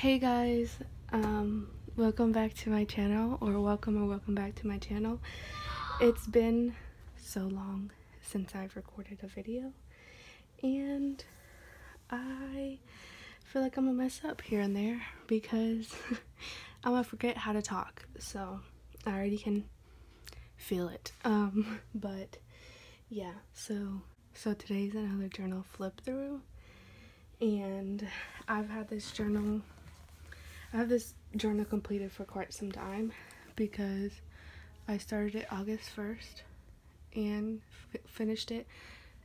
Hey guys, um, welcome back to my channel, or welcome or welcome back to my channel. It's been so long since I've recorded a video, and I feel like I'm gonna mess up here and there because I'm gonna forget how to talk, so I already can feel it. Um, but yeah, so so today's another journal flip through and I've had this journal I have this journal completed for quite some time because I started it August 1st and finished it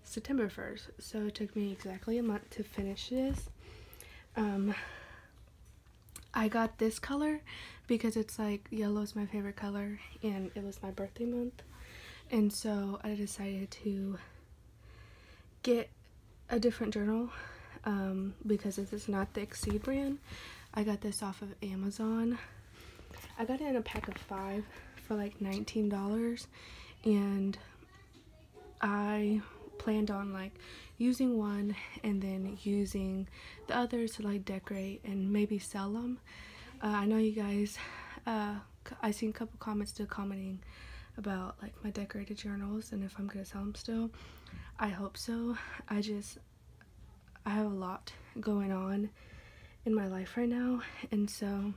September 1st so it took me exactly a month to finish this. Um I got this color because it's like yellow is my favorite color and it was my birthday month. And so I decided to get a different journal um, because this is not the Exceed brand. I got this off of Amazon. I got it in a pack of five for like $19 and I planned on like using one and then using the others to like decorate and maybe sell them. Uh, I know you guys, uh, I seen a couple comments still commenting about like my decorated journals and if I'm gonna sell them still. I hope so. I just I have a lot going on in my life right now and so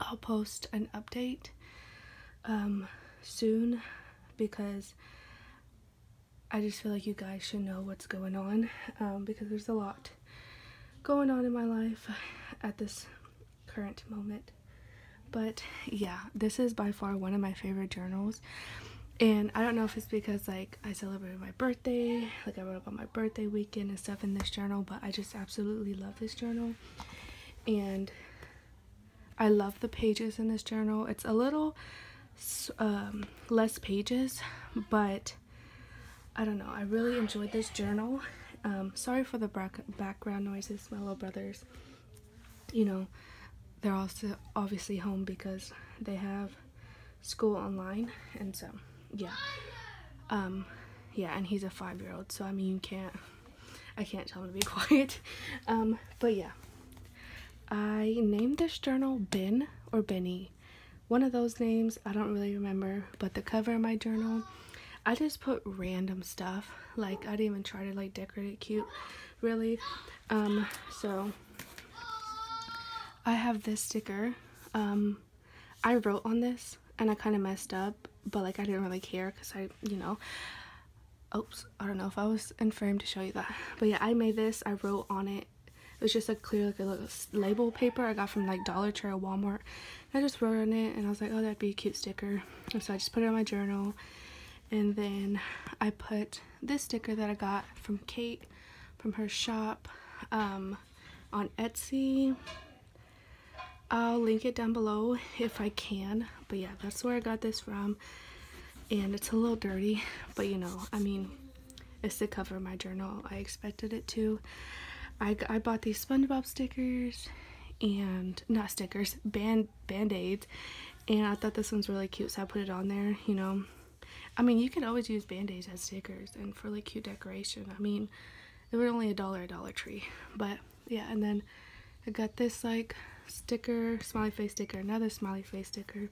I'll post an update um, soon because I just feel like you guys should know what's going on um, because there's a lot going on in my life at this current moment. But yeah this is by far one of my favorite journals and I don't know if it's because like I celebrated my birthday like I wrote about my birthday weekend and stuff in this journal but I just absolutely love this journal. And I love the pages in this journal. It's a little um, less pages but I don't know. I really enjoyed this journal. Um, sorry for the back background noises my little brothers. You know they're also obviously home because they have school online and so yeah. Um yeah and he's a five-year-old so i mean you can't i can't tell him to be quiet. Um but yeah. I named this journal ben or benny. One of those names i don't really remember but the cover of my journal i just put random stuff like i didn't even try to like decorate it cute really. Um so i have this sticker. Um i wrote on this and i kind of messed up but like I didn't really care because I, you know, oops, I don't know if I was in frame to show you that. But yeah, I made this. I wrote on it. It was just a clear, like a little label paper I got from like Dollar Tree or Walmart. And I just wrote on it and I was like, oh, that'd be a cute sticker. And so I just put it on my journal. And then I put this sticker that I got from Kate from her shop um, on Etsy. I'll link it down below if I can. But yeah, that's where I got this from. And it's a little dirty, but you know, I mean, it's the cover my journal. I expected it to. I, I bought these SpongeBob stickers and not stickers, band band-aids. And I thought this one's really cute, so I put it on there, you know. I mean, you can always use band-aids as stickers and for like cute decoration. I mean, they were only a dollar a Dollar Tree. But yeah, and then I got this like sticker, smiley face sticker, another smiley face sticker.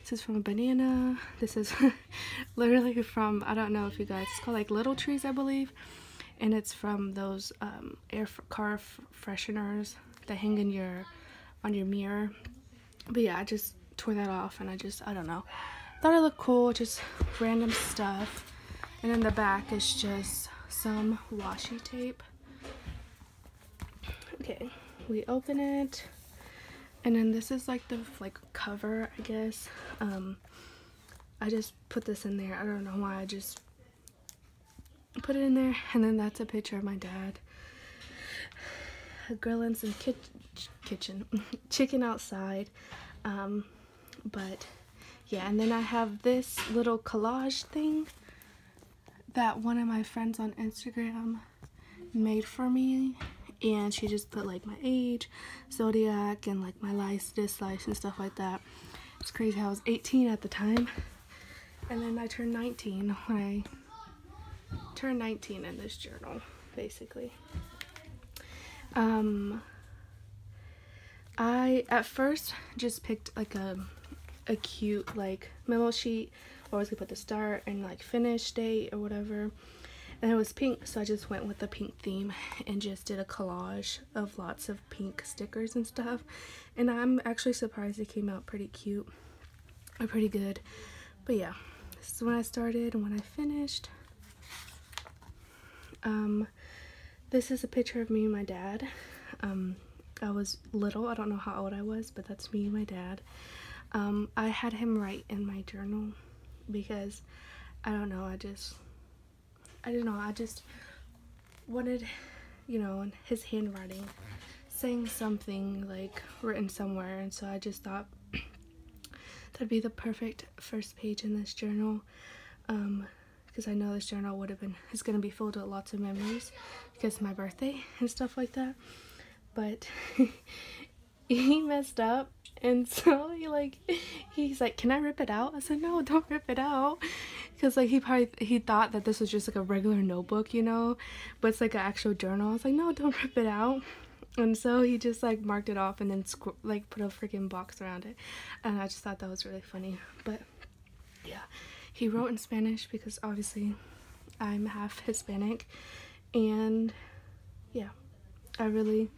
This is from a banana. This is literally from, I don't know if you guys, it's called like Little Trees, I believe. And it's from those um, air car fresheners that hang in your, on your mirror. But yeah, I just tore that off and I just, I don't know. Thought it looked cool, just random stuff. And in the back is just some washi tape. Okay, we open it and then this is like the like cover i guess. Um i just put this in there. I don't know why. I just put it in there and then that's a picture of my dad. Grilling some ki kitchen chicken outside. Um but yeah and then i have this little collage thing that one of my friends on instagram made for me and she just put like my age zodiac and like my likes dislikes and stuff like that it's crazy i was 18 at the time and then i turned 19 when i turned 19 in this journal basically um I at first just picked like a a cute like memo sheet was gonna put the start and like finish date or whatever. And it was pink, so I just went with the pink theme and just did a collage of lots of pink stickers and stuff. And I'm actually surprised it came out pretty cute or pretty good. But yeah, this is when I started and when I finished. Um, this is a picture of me and my dad. Um, I was little, I don't know how old I was, but that's me and my dad. Um, I had him write in my journal because I don't know, I just, I don't know, I just wanted, you know, his handwriting saying something like written somewhere, and so I just thought that'd be the perfect first page in this journal. Um, because I know this journal would have been is gonna be filled with lots of memories because my birthday and stuff like that. But he messed up and so he like he's like can i rip it out? I said no don't rip it out. Because like he probably he thought that this was just like a regular notebook you know but it's like an actual journal. I was like no don't rip it out. And so he just like marked it off and then like put a freaking box around it. And i just thought that was really funny. But yeah. He wrote in spanish because obviously i'm half hispanic. And yeah. I really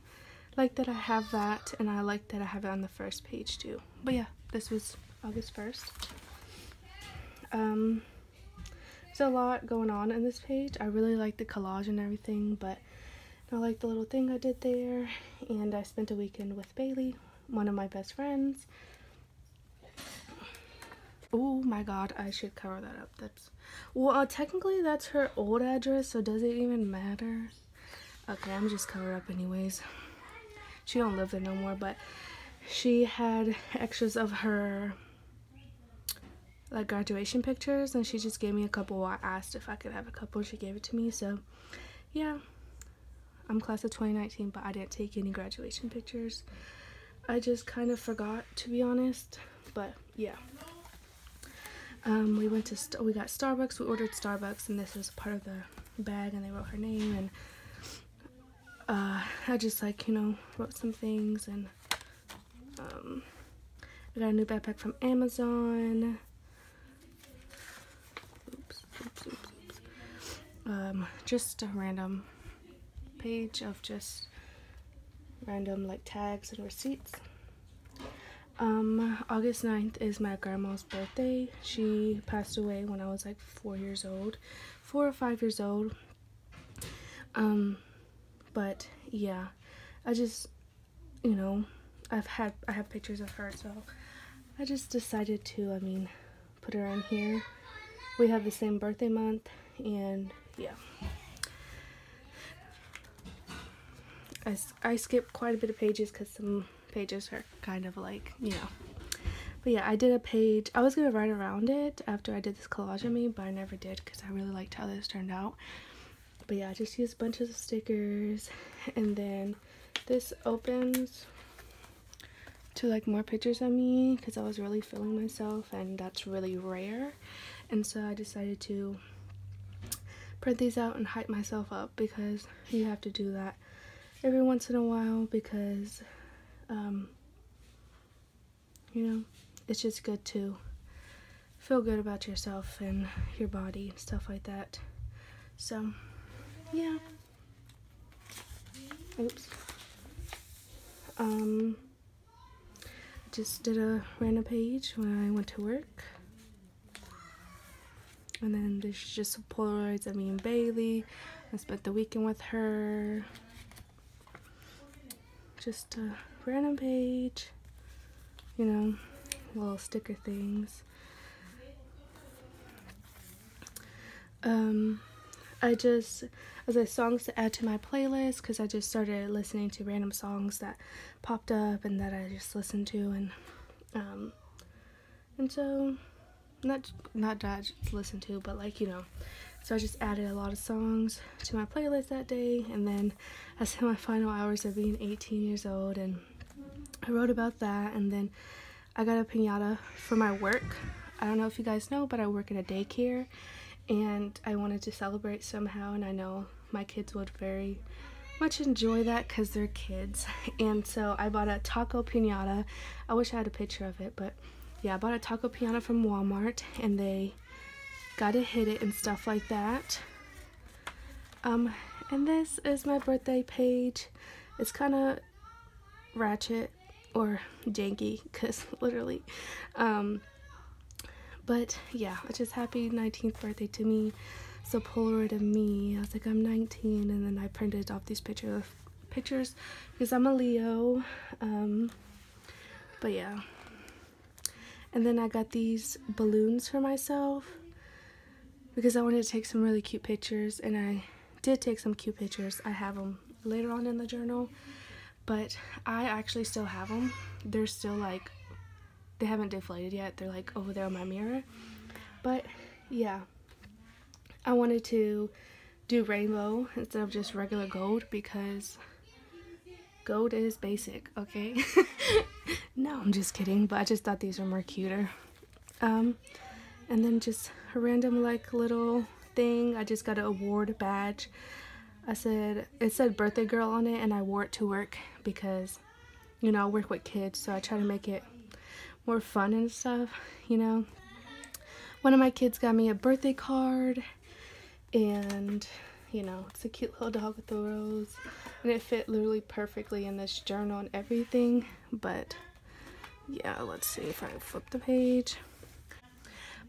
like that I have that and I like that I have it on the first page too. But yeah, this was August 1st. Um, there's a lot going on in this page. I really like the collage and everything, but I like the little thing I did there. And I spent a weekend with Bailey, one of my best friends. Oh my god, I should cover that up. That's well, uh, technically that's her old address, so does it even matter? Okay, I'm just cover up anyways she don't live there no more but she had extras of her like graduation pictures and she just gave me a couple I asked if I could have a couple she gave it to me so yeah. I'm class of 2019 but I didn't take any graduation pictures. I just kind of forgot to be honest but yeah. Um, we went to we got Starbucks we ordered Starbucks and this was part of the bag and they wrote her name and uh, I just like, you know, wrote some things and um, I got a new backpack from Amazon. Oops, oops, oops, oops. Um, just a random page of just random like tags and receipts. Um, August 9th is my grandma's birthday. She passed away when I was like four years old, four or five years old. Um, but yeah. I just you know i've had i have pictures of her so i just decided to i mean put her in here. We have the same birthday month and yeah. I, I skipped quite a bit of pages because some pages are kind of like you know. But yeah i did a page i was gonna write around it after i did this collage of me but i never did because i really liked how this turned out but yeah, I just used bunches of stickers. And then this opens to like more pictures of me because I was really feeling myself and that's really rare. And so I decided to print these out and hype myself up because you have to do that every once in a while because um, you know it's just good to feel good about yourself and your body and stuff like that so yeah. Oops. Um, just did a random page when I went to work. And then there's just Polaroids of me and Bailey. I spent the weekend with her. Just a random page. You know, little sticker things. Um, I just, as a songs to add to my playlist, because I just started listening to random songs that popped up and that I just listened to, and um, and so not not that I just listen to, but like you know, so I just added a lot of songs to my playlist that day, and then I spent my final hours of being 18 years old, and I wrote about that, and then I got a pinata for my work. I don't know if you guys know, but I work in a daycare and I wanted to celebrate somehow and I know my kids would very much enjoy that because they're kids. And so I bought a taco pinata. I wish I had a picture of it, but yeah, I bought a taco pinata from Walmart and they got to hit it and stuff like that. Um, and this is my birthday page. It's kind of ratchet or janky because literally. Um, but yeah, just happy 19th birthday to me. So Polaroid of me. I was like, I'm 19, and then I printed off these pictures pictures because I'm a Leo. Um, but yeah. And then I got these balloons for myself because I wanted to take some really cute pictures, and I did take some cute pictures. I have them later on in the journal, but I actually still have them. They're still like, they haven't deflated yet. They're like over there on my mirror. But yeah, I wanted to do rainbow instead of just regular gold because gold is basic, okay? no, I'm just kidding, but I just thought these were more cuter. Um, and then just a random like little thing. I just got an award badge. I said, it said birthday girl on it and I wore it to work because, you know, I work with kids so I try to make it more fun and stuff, you know. One of my kids got me a birthday card and you know it's a cute little dog with the rose and it fit literally perfectly in this journal and everything but yeah let's see if I flip the page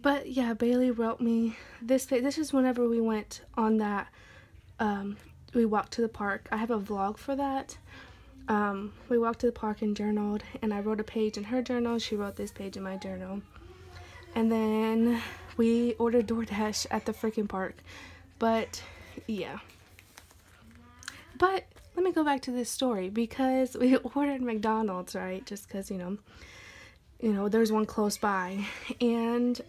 but yeah Bailey wrote me this page this is whenever we went on that um, we walked to the park I have a vlog for that um, we walked to the park and journaled and I wrote a page in her journal she wrote this page in my journal and then we ordered DoorDash at the freaking park but yeah. But let me go back to this story because we ordered McDonald's, right? Just because, you know, you know, there's one close by. And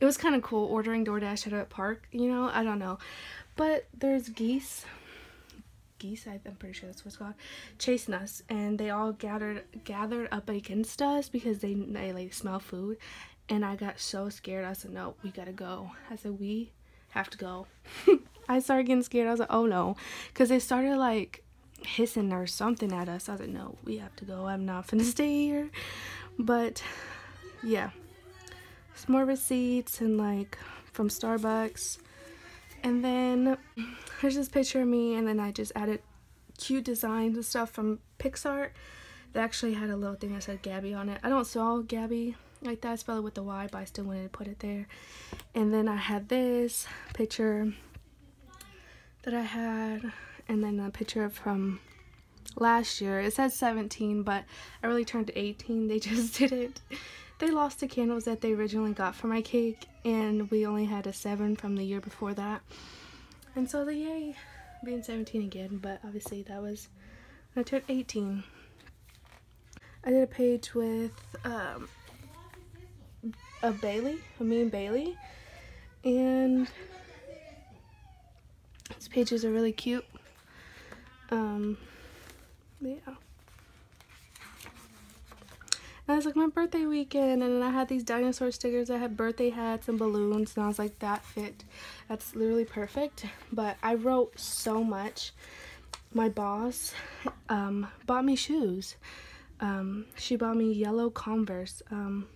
it was kind of cool ordering DoorDash at a park, you know, I don't know. But there's geese, geese, I'm pretty sure that's what's called, chasing us. And they all gathered gathered up against us because they, they like smell food. And I got so scared. I said, no, we gotta go. I said, we have to go. I started getting scared. I was like, oh no. Because they started like hissing or something at us. I was like, no, we have to go. I'm not gonna stay here. But yeah. Some more receipts and like from Starbucks. And then here's this picture of me and then I just added cute designs and stuff from PicsArt. They actually had a little thing that said Gabby on it. I don't saw Gabby like that. I spelled it with the Y, but I still wanted to put it there. And then I had this picture that I had, and then a picture from last year. It says 17, but I really turned 18. They just didn't. They lost the candles that they originally got for my cake, and we only had a 7 from the year before that. And so the yay, being 17 again, but obviously that was I turned 18. I did a page with um, a Bailey, a me and Bailey. And these pages are really cute. Um, yeah. It was like my birthday weekend and I had these dinosaur stickers. I had birthday hats and balloons and I was like that fit. That's literally perfect. But I wrote so much. My boss um, bought me shoes. Um, she bought me yellow Converse. Um,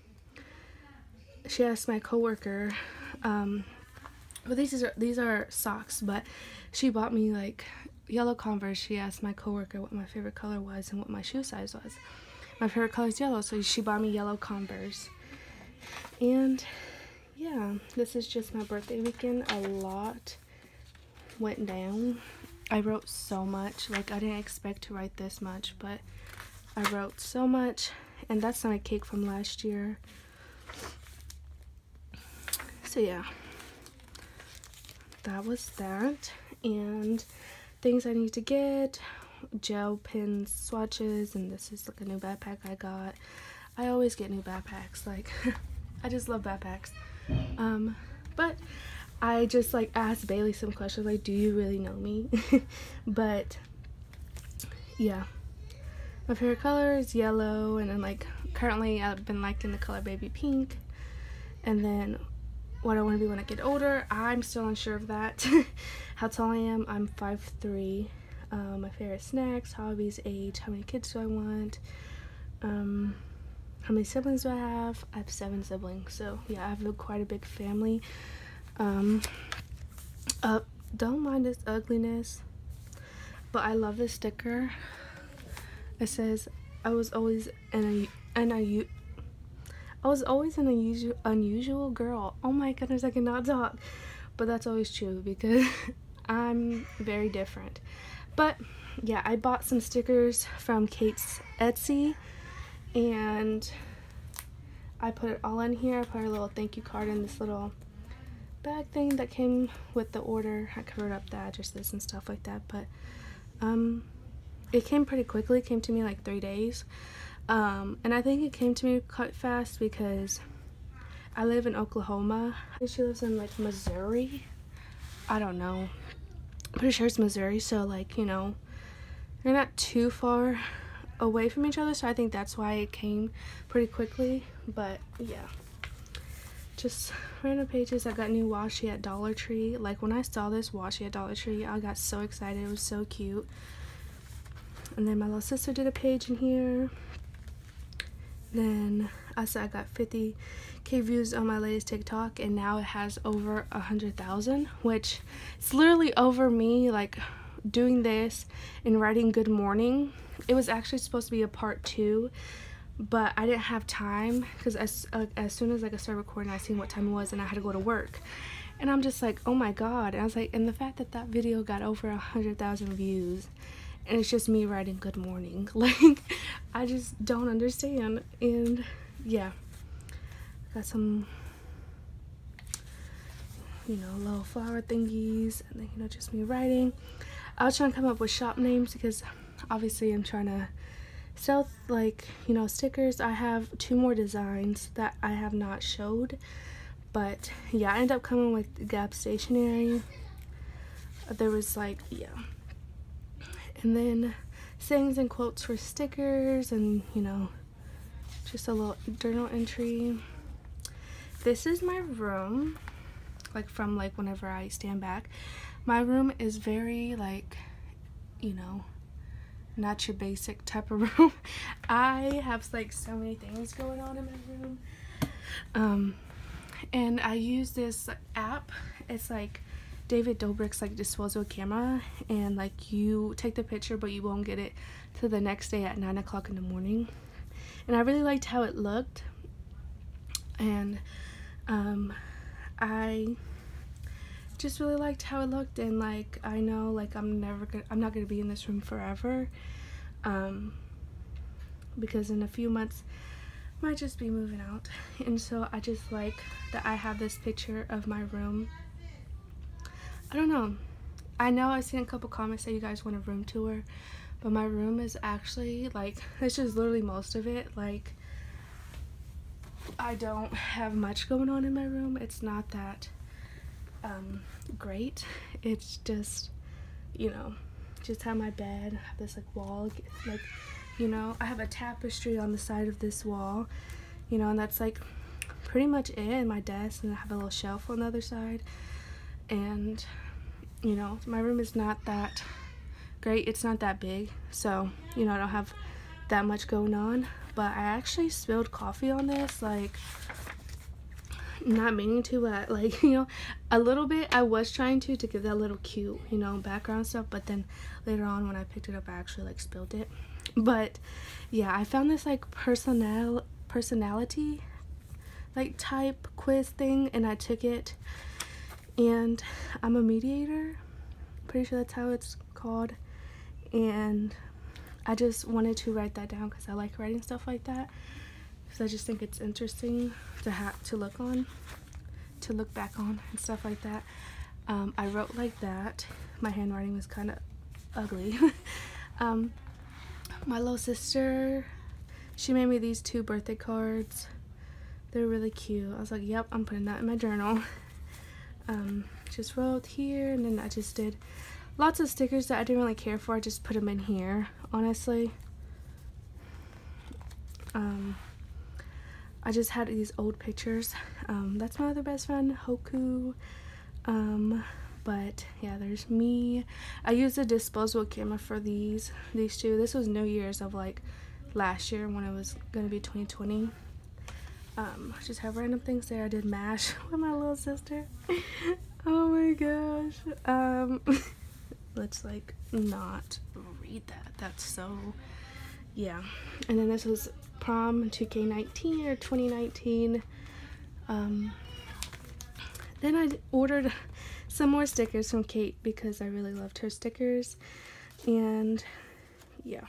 she asked my coworker, um, well these are these are socks, but she bought me like yellow Converse. She asked my coworker what my favorite color was and what my shoe size was. My favorite color is yellow, so she bought me yellow Converse. And yeah, this is just my birthday weekend. A lot went down. I wrote so much. Like I didn't expect to write this much, but I wrote so much. And that's not a cake from last year so yeah that was that and things I need to get gel pens swatches and this is like a new backpack I got I always get new backpacks like I just love backpacks um but I just like asked Bailey some questions like do you really know me but yeah my favorite color is yellow and then like currently I've been liking the color baby pink and then what I want to be when I get older. I'm still unsure of that. how tall I am, I'm 5'3". Um, my favorite snacks, hobbies, age, how many kids do I want, um, how many siblings do I have? I have seven siblings, so yeah, I have a, quite a big family. Um, uh, don't mind this ugliness, but I love this sticker. It says, I was always an, an, was always an unusual, unusual girl. Oh my goodness, I cannot talk. But that's always true because I'm very different. But yeah, I bought some stickers from Kate's Etsy and I put it all in here. I put a little thank you card in this little bag thing that came with the order. I covered up the addresses and stuff like that, but um, it came pretty quickly. It came to me like three days. Um, and I think it came to me quite fast because I live in Oklahoma. She lives in like Missouri. I don't know. Pretty sure it's Missouri, so like, you know, they're not too far away from each other, so I think that's why it came pretty quickly. But yeah. Just random pages. I got new washi at Dollar Tree. Like when I saw this washi at Dollar Tree, I got so excited. It was so cute. And then my little sister did a page in here. Then I said I got 50k views on my latest TikTok and now it has over a hundred thousand which it's literally over me like doing this and writing good morning. It was actually supposed to be a part two but I didn't have time because as, uh, as soon as like I started recording I seen what time it was and I had to go to work. And I'm just like oh my god. And I was like and the fact that that video got over a hundred thousand views and it's just me writing good morning. Like I just don't understand. And yeah. Got some you know little flower thingies and then you know just me writing. I was trying to come up with shop names because obviously I'm trying to sell like you know stickers. I have two more designs that I have not showed but yeah I ended up coming with Gap stationery. There was like yeah. And then sayings and quotes for stickers and you know just a little journal entry. This is my room like from like whenever I stand back. My room is very like you know not your basic type of room. I have like so many things going on in my room. Um and I use this app. It's like David Dobrik's like disposable camera. And like you take the picture but you won't get it to the next day at 9 o'clock in the morning and I really liked how it looked. And um, I just really liked how it looked. And like I know like I'm never gonna I'm not gonna be in this room forever. Um, because in a few months I might just be moving out. And so I just like that I have this picture of my room. I don't know. I know I've seen a couple comments that you guys want a room tour, but my room is actually like, it's just literally most of it. Like, I don't have much going on in my room. It's not that um, great. It's just, you know, just have my bed, have this like wall, like, you know, I have a tapestry on the side of this wall, you know, and that's like pretty much it. And my desk, and I have a little shelf on the other side and you know my room is not that great. It's not that big so you know I don't have that much going on. But I actually spilled coffee on this like not meaning to but like you know a little bit. I was trying to to give that little cute you know background stuff but then later on when I picked it up I actually like spilled it. But yeah I found this like personal personality like type quiz thing and I took it and I'm a mediator. Pretty sure that's how it's called and I just wanted to write that down because I like writing stuff like that because I just think it's interesting to have to look on to look back on and stuff like that. Um, I wrote like that. My handwriting was kind of ugly. Um, my little sister she made me these two birthday cards. They're really cute. I was like yep I'm putting that in my journal. Um, just wrote here and then I just did lots of stickers that I didn't really care for I just put them in here honestly um, I just had these old pictures. Um, that's my other best friend, Hoku. Um, but yeah, there's me. I used a disposable camera for these, these two. This was New Year's of like last year when it was gonna be 2020. Um, just have random things there. I did MASH with my little sister. oh my gosh. Um, let's like not read that. That's so, yeah. And then this was prom 2K19 or 2019. Um, then I ordered some more stickers from Kate because I really loved her stickers. And yeah.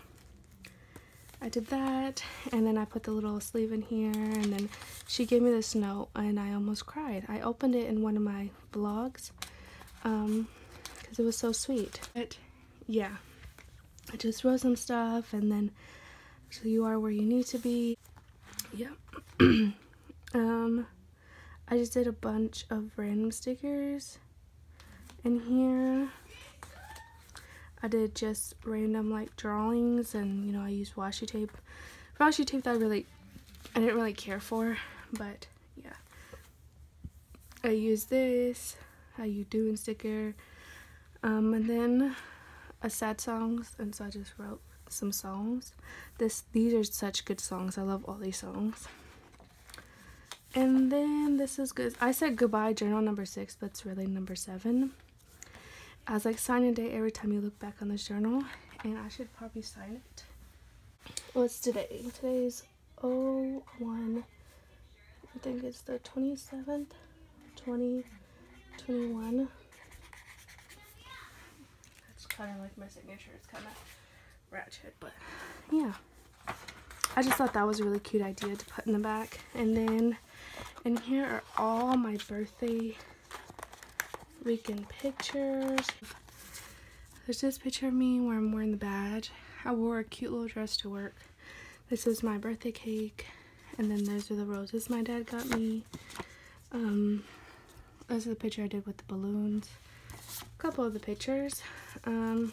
I did that and then I put the little sleeve in here and then she gave me this note and I almost cried. I opened it in one of my vlogs um because it was so sweet. But yeah, I just wrote some stuff and then so you are where you need to be. Yeah. um I just did a bunch of random stickers in here. I did just random like drawings and you know I used washi tape. Washi tape that I really I didn't really care for but yeah. I used this, how you doing sticker um, and then a sad songs and so I just wrote some songs. This These are such good songs. I love all these songs. And then this is good. I said goodbye journal number six, but it's really number seven as like signing day every time you look back on this journal and I should probably sign it. What's today? Today's 01 I think it's the 27th 2021 That's kind of like my signature it's kind of ratchet but yeah I just thought that was a really cute idea to put in the back and then in here are all my birthday weekend pictures. There's this picture of me where I'm wearing the badge. I wore a cute little dress to work. This is my birthday cake. And then those are the roses my dad got me. Um, this is the picture I did with the balloons. A couple of the pictures. Um,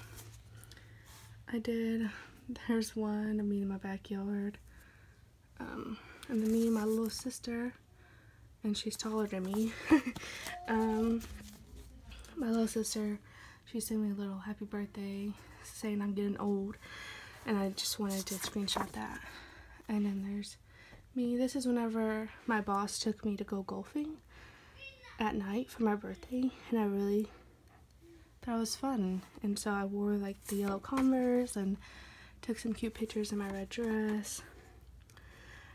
I did, there's one of me in my backyard. Um, and then me and my little sister. And she's taller than me. um, my little sister, she sent me a little happy birthday saying I'm getting old. And I just wanted to screenshot that. And then there's me. This is whenever my boss took me to go golfing at night for my birthday. And I really thought it was fun. And so I wore like the yellow Converse and took some cute pictures in my red dress.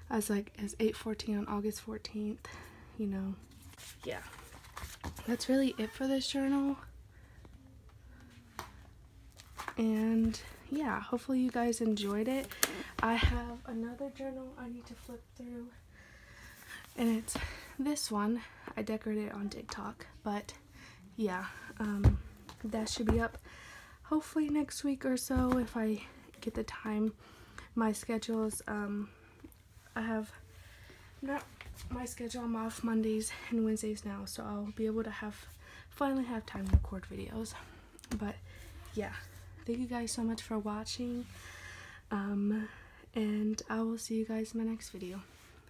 I was like, it's 8.14 on August 14th, you know. Yeah that's really it for this journal. And yeah, hopefully you guys enjoyed it. I have another journal I need to flip through. And it's this one. I decorated it on TikTok. But yeah, um, that should be up hopefully next week or so if I get the time. My schedules, um, I have not my schedule. I'm off Mondays and Wednesdays now, so I'll be able to have finally have time to record videos. But yeah, thank you guys so much for watching. Um, and I will see you guys in my next video.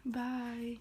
Bye.